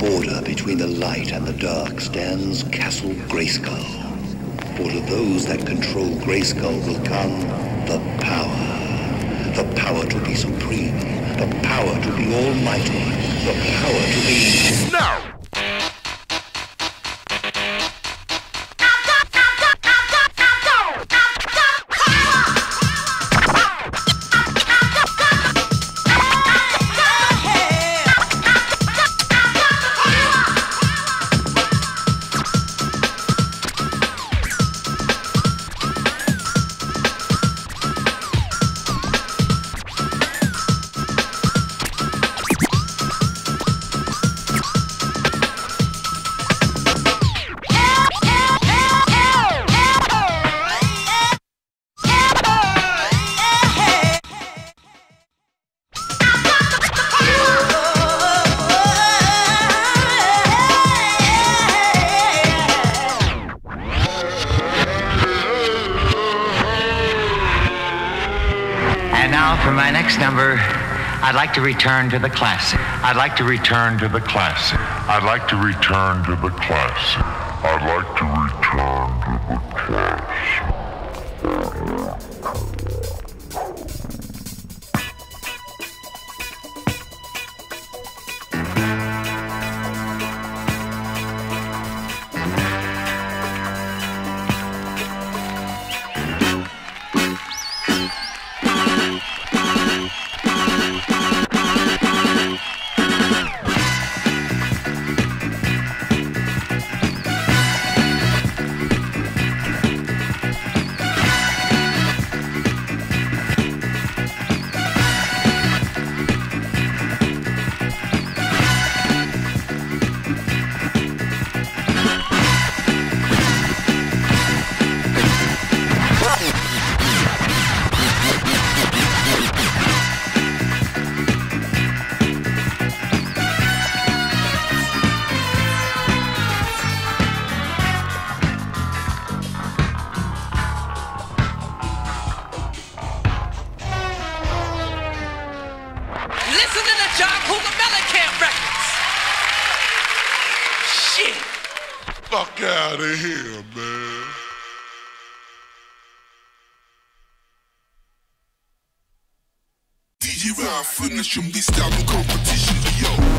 border between the light and the dark, stands Castle Grayskull. For to those that control Grayskull will come the power. The power to be supreme. The power to be almighty. The power to be... Now! My next number, I'd like to return to the classic. I'd like to return to the classic. I'd like to return to the classic. I'd like to return Fuck out of here, man. DJ Ralph finish these style no competition, yo.